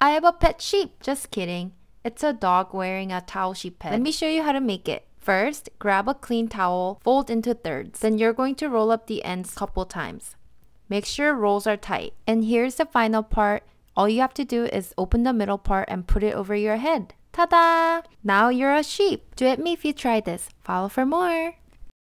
I have a pet sheep. Just kidding. It's a dog wearing a towel sheep pet. Let me show you how to make it. First, grab a clean towel, fold into thirds. Then you're going to roll up the ends couple times. Make sure rolls are tight. And here's the final part. All you have to do is open the middle part and put it over your head. Ta-da! Now you're a sheep. Do it me if you try this. Follow for more.